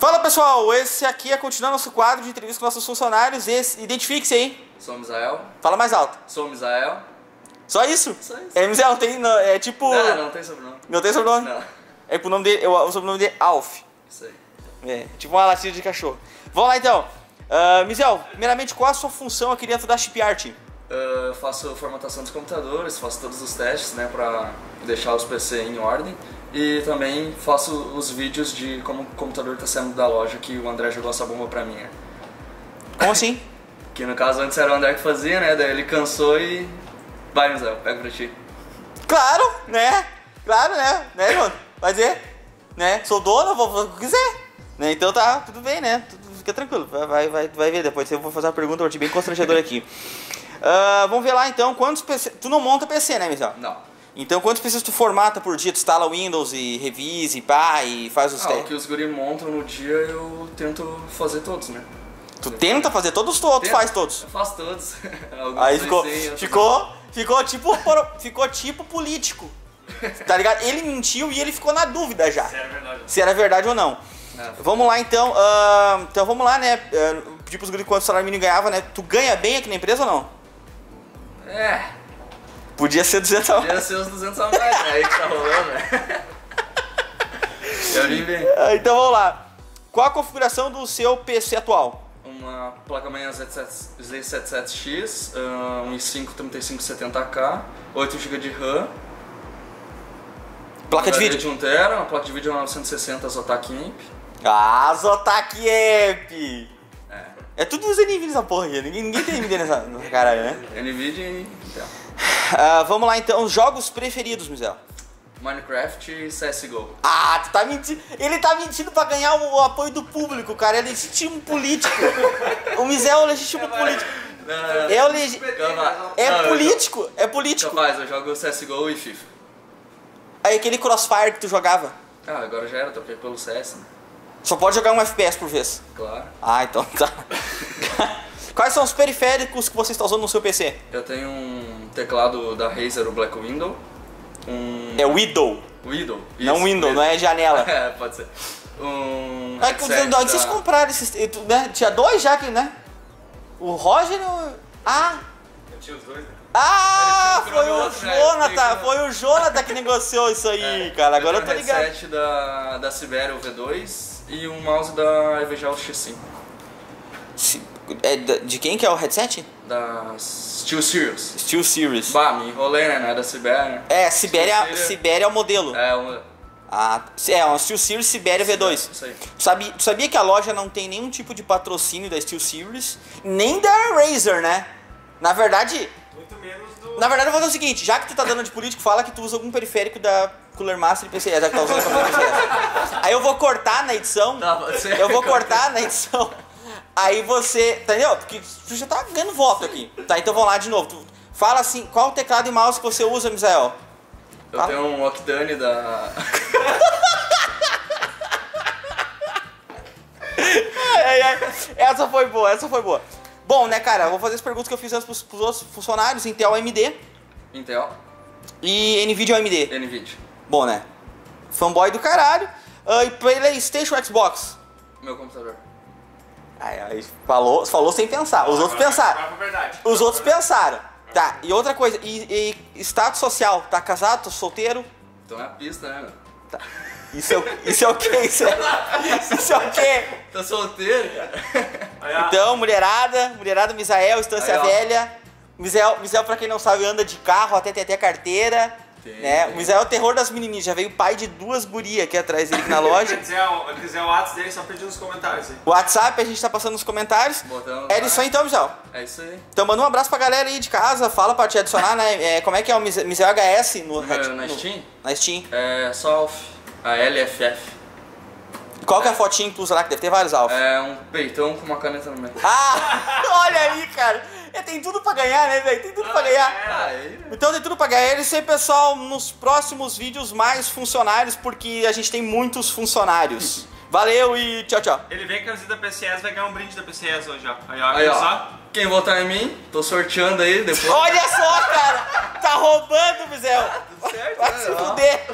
Fala pessoal, esse aqui é continuar nosso quadro de entrevista com nossos funcionários. Esse, identifique-se aí. Sou Misael. Fala mais alto. Sou Misael. Só isso? Só isso. É, Mizel, tem, não, é tipo. Não, não tem sobrenome. Não tem sobrenome? Não. É pro nome dele, o sobrenome dele é Alf. Isso aí. É, tipo uma latinha de cachorro. Vamos lá então. Uh, Mizel, primeiramente, qual a sua função aqui dentro da Chip Art? Eu faço formatação dos computadores, faço todos os testes, né, pra deixar os PC em ordem. E também faço os vídeos de como o computador tá saindo da loja, que o André jogou essa bomba pra mim, né? Como assim? Que no caso antes era o André que fazia, né? Daí ele cansou e... Vai, Misael, pega pra ti. Claro, né? Claro, né? Né, João? Vai dizer? Né? Sou dono, vou fazer o que quiser. Né? Então tá, tudo bem, né? Tudo- fica tranquilo. Vai, vai, vai, ver. Depois eu vou fazer uma pergunta pra ti bem constrangedora aqui. Ah, vamos ver lá então, quantos PC. Tu não monta PC, né, Mizel? Não. Então quantos PCs tu formata por dia? Tu instala Windows e revisa e pá, e faz os Ah, o testes? que os guri montam no dia eu tento fazer todos, né? Tu tenta fazer todos ou tu Tento. faz todos? Eu faço todos. Alguns Aí ficou, ficou, ficou tipo, ficou tipo político. Tá ligado? Ele mentiu e ele ficou na dúvida já. Era verdade. Se era verdade ou não. É. Vamos lá então. ah, então vamos lá, né? Uh, pedir pros guris quanto salário mínimo ganhava, né? Tu ganha bem aqui na empresa ou não? É, Podia ser 200 a mais. podia ser os 200 a mais, né? Aí que tá rolando, né? Eu nem vi. Ah, Então vamos lá. Qual a configuração do seu PC atual? Uma placa-mãe Z77X, ah, um i5 3570K, 8 GB de RAM, Placa de vídeo? de 1 TB, uma placa de vídeo 960 Zotac Imp. Ah, Zotac Amp! É, É tudo os NVIDIA nessa porra aí. Ninguém, ninguém tem NVIDIA nessa, nessa caralho, né? NVIDIA e. Ah, vamos lá então. Jogos preferidos, Mizel. Minecraft e CSGO. Ah, tu tá mentindo. Ele tá mentindo pra ganhar o, o apoio do público, cara. É legítimo político. o Mizel é o legítimo político. Não, É o legi... Calma. É Não, eu político, é jogo- político. Capaz, eu jogo CSGO e FIFA. Aí aquele crossfire que tu jogava. Ah, agora já era, troquei pelo CS, né? Só pode jogar um FPS por vez. Claro. Ah, então tá. Quais são os periféricos que você está usando no seu PC? Eu tenho um teclado da Razer, o Black Window. Um. É Widow, Window. não isso, Window, isso. não é janela. É, pode ser. Um. É que onde vocês da- compraram esses. Né? Tinha dois já que, né? O Roger e o. Ah! Eu tinha os dois, né? Ah! Foi o outro, né? Jonathan! Foi o Jonathan que negociou isso aí, cara. Agora eu tô tenho um ligado. headset da, da Sibéria, o V2, e um mouse da EVGL X5. Se- é de quem que é o headset? Da Steel Series. Steel Series. Bah, me enrolei, né? Não é da Sibéria. É, Sibéria. Sibéria é o modelo. É, um. Ah, é, uma Steel Series Sibéria V2. Isso aí. Tu sabia, sabia que a loja não tem nenhum tipo de patrocínio da Steel Series, nem da Razer, né? Na verdade, Muito menos do. na verdade eu vou fazer o seguinte, já que tu tá dando de político, fala que tu usa algum periférico da Cooler Master e PCS, já que tá usando PCS. Aí eu vou cortar na edição, Tá, eu vou cortar na edição, aí você, entendeu? Porque tu já tá ganhando voto aqui. Tá, então vamos lá de novo. Tu fala assim, qual teclado e mouse que você usa, Misael? Eu Fala. tenho um Octane da. Essa foi boa, essa foi boa. Bom, né, cara, vou fazer as perguntas que eu fiz antes pros, pros outros funcionários, Intel AMD Intel, e Nvidia AMD. NVIDIA. Bom, né? Fanboy do caralho. Ah, e Playstation Xbox. Meu computador. Aí, aí falou, falou sem pensar. Os outros pensaram. Os outros pensaram. Tá, e outra coisa, e, e status social? Tá casado, tá solteiro? Então é a pista, né, meu? Tá. Isso é, o- isso é o quê? Isso é, isso é o quê? Tá solteiro, cara? Então, mulherada, mulherada Misael, Estância. Velha. Misael, Misael, pra quem não sabe, anda de carro, até tem até carteira. Tem, né? tem. O Misael é o terror das menininhas. Já veio pai de duas gurias aqui atrás dele na Se loja. quiser, o- quiser o WhatsApp dele, só pedir nos comentários aí. O WhatsApp a gente tá passando nos comentários. É isso aí então, Misael. É isso aí. Então manda um abraço pra galera aí de casa, fala pra te adicionar, né? É, como é que é o Misael HS no, Na, no- na Steam? Na Steam. É só Alf. A LFF. Qual que é a fotinha que tu usa lá? Que deve ter vários alvos. É um peitão com uma caneta no meio. Ah, olha aí, cara. É, tem tudo pra ganhar, né, velho? Tem tudo pra ganhar. Ah, aí. Então tem tudo pra ganhar. É isso aí, pessoal. Nos próximos vídeos, mais funcionários, porque a gente tem muitos funcionários. Valeu e tchau, tchau. Ele vem com a da PCS, vai ganhar um brinde da PCS hoje, ó. Aí, ó, Aí, ó. só? Quem votar em mim, tô sorteando aí depois. Olha só, cara. Tá roubando, Mizel. certo, Vai né? se Ó. fuder.